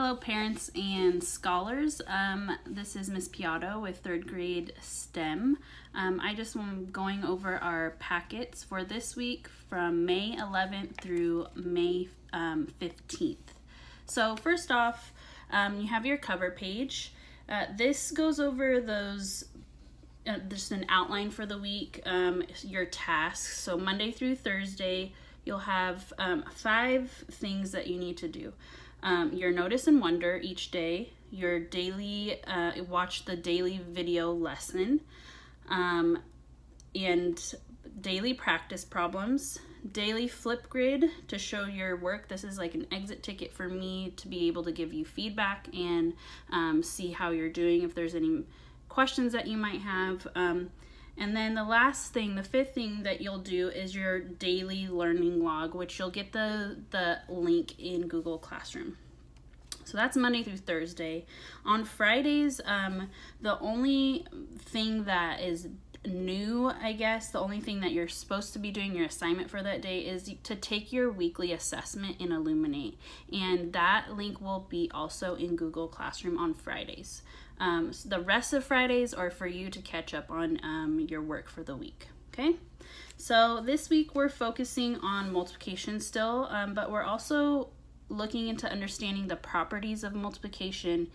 hello parents and scholars. Um, this is Miss Piatto with third grade STEM. Um, I just am going over our packets for this week from May 11th through May um, 15th. So first off, um, you have your cover page. Uh, this goes over those uh, just an outline for the week, um, your tasks. So Monday through Thursday, you'll have um, five things that you need to do um, your notice and wonder each day, your daily, uh, watch the daily video lesson, um, and daily practice problems, daily Flipgrid to show your work. This is like an exit ticket for me to be able to give you feedback and um, see how you're doing if there's any questions that you might have. Um, and then the last thing, the fifth thing that you'll do is your daily learning log, which you'll get the, the link in Google Classroom. So that's Monday through Thursday. On Fridays, um, the only thing that is new, I guess, the only thing that you're supposed to be doing your assignment for that day is to take your weekly assessment in Illuminate. And that link will be also in Google Classroom on Fridays. Um, so the rest of Fridays are for you to catch up on um, your work for the week. Okay, so this week we're focusing on multiplication still, um, but we're also looking into understanding the properties of multiplication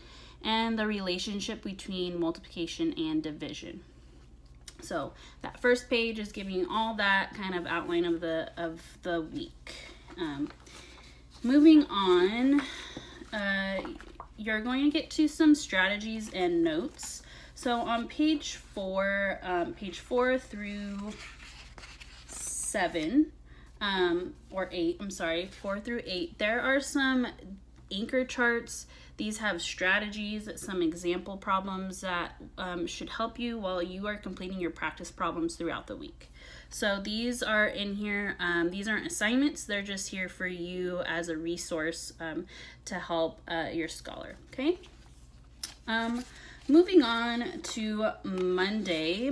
and the relationship between multiplication and division. So that first page is giving all that kind of outline of the of the week. Um, moving on, uh, you're going to get to some strategies and notes. So on page four, um, page four through seven, um, or eight, I'm sorry, four through eight, there are some anchor charts. These have strategies, some example problems that um, should help you while you are completing your practice problems throughout the week. So these are in here. Um, these aren't assignments. They're just here for you as a resource um, to help uh, your scholar. Okay. Um, moving on to Monday.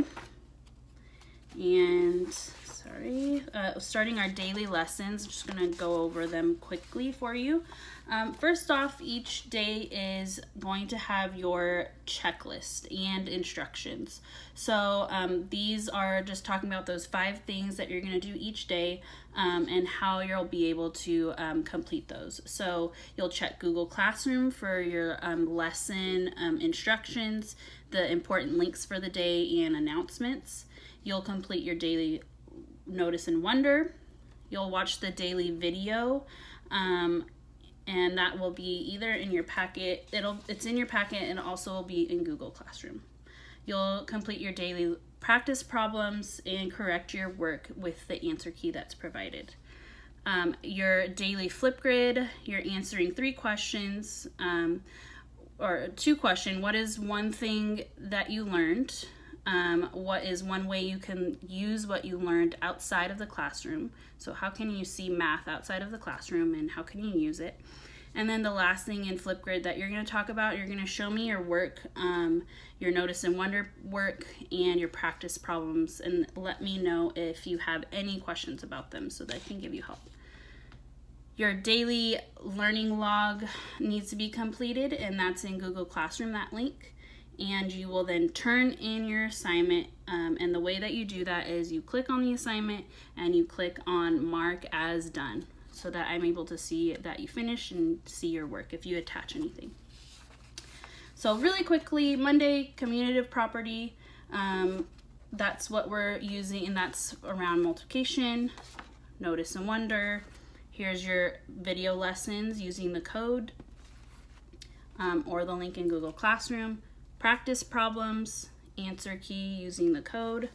And sorry, uh, starting our daily lessons. I'm just to go over them quickly for you. Um, first off, each day is going to have your checklist and instructions. So um, these are just talking about those five things that you're to do each day um, and how you'll be able to um, complete those. So you'll check Google Classroom for your um, lesson um, instructions, the important links for the day, and announcements. You'll complete your daily notice and wonder. You'll watch the daily video um, and that will be either in your packet it'll it's in your packet and also will be in google classroom. You'll complete your daily practice problems and correct your work with the answer key that's provided. Um, your daily Flipgrid you're answering three questions um, or two question what is one thing that you learned um, what is one way you can use what you learned outside of the classroom. So how can you see math outside of the classroom and how can you use it? And then the last thing in Flipgrid that you're going to talk about, you're going to show me your work, um, your notice and wonder work, and your practice problems, and let me know if you have any questions about them so that I can give you help. Your daily learning log needs to be completed, and that's in Google Classroom, that link and you will then turn in your assignment um, and the way that you do that is you click on the assignment and you click on mark as done so that I'm able to see that you finish and see your work if you attach anything. So really quickly, Monday, commutative property, um, that's what we're using and that's around multiplication, notice and wonder. Here's your video lessons using the code um, or the link in Google Classroom practice problems, answer key using the code.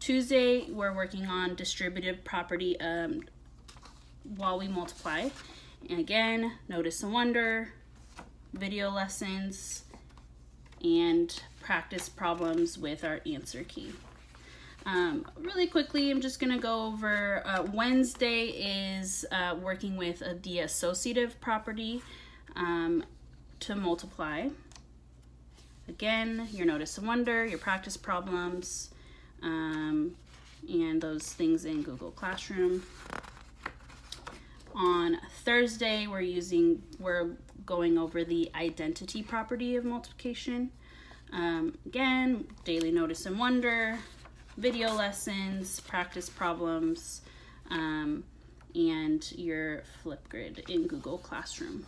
Tuesday, we're working on distributive property um, while we multiply. And again, notice and wonder, video lessons, and practice problems with our answer key. Um, really quickly, I'm just going to go over uh, Wednesday is uh, working with uh, the associative property. Um, to multiply. Again, your notice and wonder, your practice problems, um, and those things in Google Classroom. On Thursday, we're using, we're going over the identity property of multiplication. Um, again, daily notice and wonder, video lessons, practice problems, um, and your Flipgrid in Google Classroom.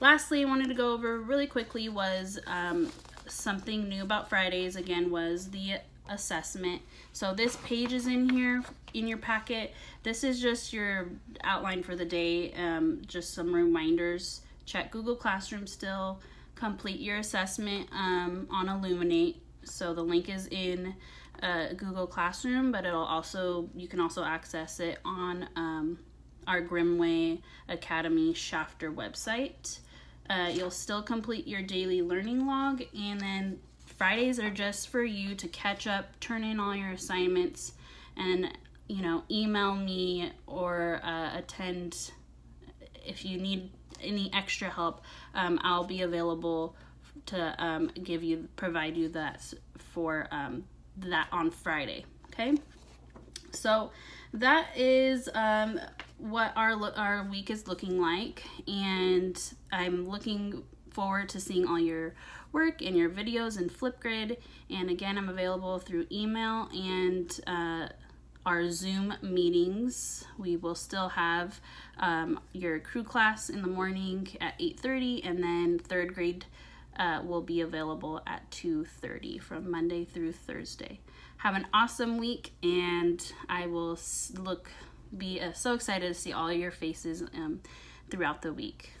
Lastly, I wanted to go over really quickly was um, something new about Fridays again was the assessment. So this page is in here in your packet. This is just your outline for the day, um, just some reminders. Check Google Classroom still, complete your assessment um, on Illuminate. So the link is in uh, Google Classroom, but it'll also, you can also access it on um, our Grimmway Academy Shafter website. Uh, you'll still complete your daily learning log and then Fridays are just for you to catch up, turn in all your assignments, and you know, email me or uh, attend if you need any extra help. Um, I'll be available to um, give you, provide you that for um, that on Friday. Okay, so that is um, what our our week is looking like, and I'm looking forward to seeing all your work and your videos in Flipgrid. And again, I'm available through email and uh, our Zoom meetings. We will still have um, your crew class in the morning at 8.30 and then third grade uh, will be available at 2.30 from Monday through Thursday. Have an awesome week and I will look be uh, so excited to see all your faces um, throughout the week.